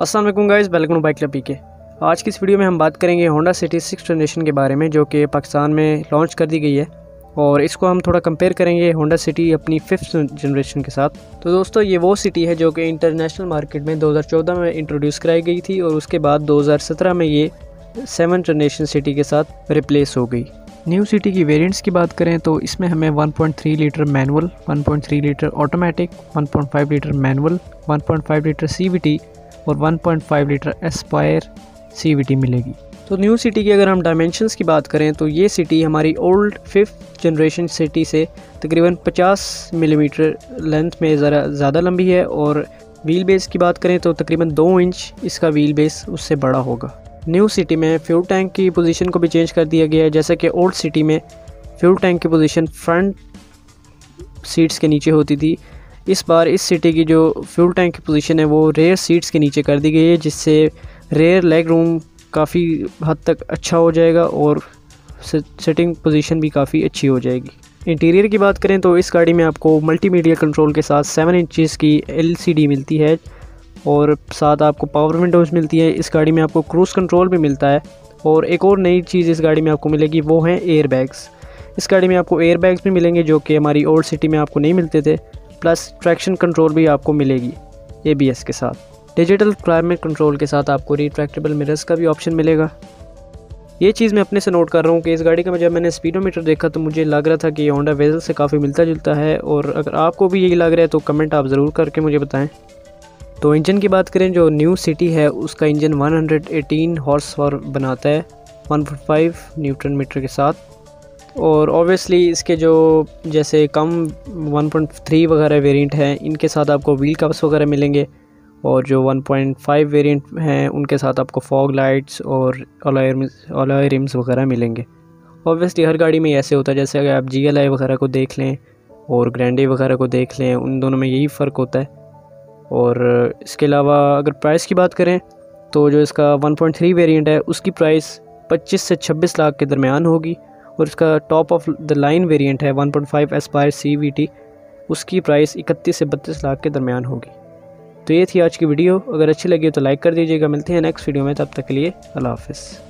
Aslam guys welcome bike club के आज की इस वीडियो में हम बात करेंगे होंडा सिटी सिक्स जनरेशन के बारे में, जो कि पाकिस्तान में लॉन्च कर दी गई है। और इसको हम थोड़ा कंपेयर करेंगे होंडा सिटी अपनी फिफ्थ जनरेशन के साथ। तो दोस्तों, ये वो सिटी है जो कि इंटरनेशनल मार्केट में 2014 में इंट्रोड्यूस कराई गई थी, और उसके बाद 2017 में ये सेवन जनरेशन सिटी के साथ रिप्लेस हो गई। न्यू सिटी की वेरिएंट्स की बात करें तो इसमें हमें 1.3 litre manual 1.3 litre automatic 1.5 litre manual 1.5 litre CVT और 1.5 लीटर एस्पायर सीवीटी मिलेगी। तो न्यू सिटी की अगर हम डायमेंशंस की बात करें तो ये सिटी हमारी ओल्ड फिफ्थ जनरेशन सिटी से तकरीबन 50 मिलीमीटर लेंथ में ज़रा ज़्यादा लंबी है और व्हील बेस की बात करें तो तकरीबन दो इंच इसका व्हील बेस उससे बड़ा होगा। न्यू सिटी में फ्यूल टैंक की पोजीशन को भी चेंज कर दिया गया है, जैसे कि ओल्ड सिटी में फ्यूल टैंक की पोजीशन फ्रंट सीट्स के नीचे होती थी। इस बार इस सिटी की जो फ्यूल टैंक की पोजीशन है, वो रेयर सीट्स के नीचे कर दी गई है, जिससे रेयर लेग रूम काफ़ी हद तक अच्छा हो जाएगा और सेटिंग पोजीशन भी काफ़ी अच्छी हो जाएगी। इंटीरियर की बात करें तो इस गाड़ी में आपको मल्टीमीडिया कंट्रोल के साथ सेवन इंचज़ की एलसीडी मिलती है और साथ आपको पावर विंडोज़ मिलती है। इस गाड़ी में आपको क्रूज़ कंट्रोल भी मिलता है और एक और नई चीज़ इस गाड़ी में आपको मिलेगी, वो हैं एयर बैग्स इस गाड़ी में आपको एयर बैग्स भी मिलेंगे, जो कि हमारी ओल्ड सिटी में आपको नहीं मिलते थे। प्लस ट्रैक्शन कंट्रोल भी आपको मिलेगी एबीएस के साथ। डिजिटल क्लाइमेट कंट्रोल के साथ आपको रिट्रैक्टेबल मिरर्स का भी ऑप्शन मिलेगा। ये चीज़ मैं अपने से नोट कर रहा हूँ कि इस गाड़ी का जब मैंने स्पीडोमीटर देखा तो मुझे लग रहा था कि ये होंडा वेजल से काफ़ी मिलता जुलता है और अगर आपको भी यही लग रहा है तो कमेंट आप ज़रूर करके मुझे बताएँ। तो इंजन की बात करें, जो न्यू सिटी है, उसका इंजन 118 हॉर्स पावर बनाता है 1.5 न्यूटन मीटर के साथ। और ऑब्वियसली इसके जो जैसे कम 1.3 वगैरह वेरिएंट हैं, इनके साथ आपको व्हील कप्स वगैरह मिलेंगे और जो 1.5 वेरिएंट हैं, उनके साथ आपको फॉग लाइट्स और अलॉय रिम्स वगैरह मिलेंगे। ऑब्वियसली हर गाड़ी में ऐसे होता है, जैसे अगर आप जी एल आई वगैरह को देख लें और ग्रैंडे वगैरह को देख लें, उन दोनों में यही फ़र्क होता है। और इसके अलावा अगर प्राइस की बात करें तो जो इसका 1.3 वेरिएंट है, उसकी प्राइस 25 से 26 लाख के दरमियान होगी। और इसका top of the line variant है 1.5 पॉइंट एस्पायर सी उसकी प्राइस 31 से 32 लाख के दरमियान होगी। तो ये थी आज की वीडियो अगर अच्छी लगी तो लाइक कर दीजिएगा। मिलते हैं नेक्स्ट वीडियो में। तब तक के लिए अल्लाह हाफ़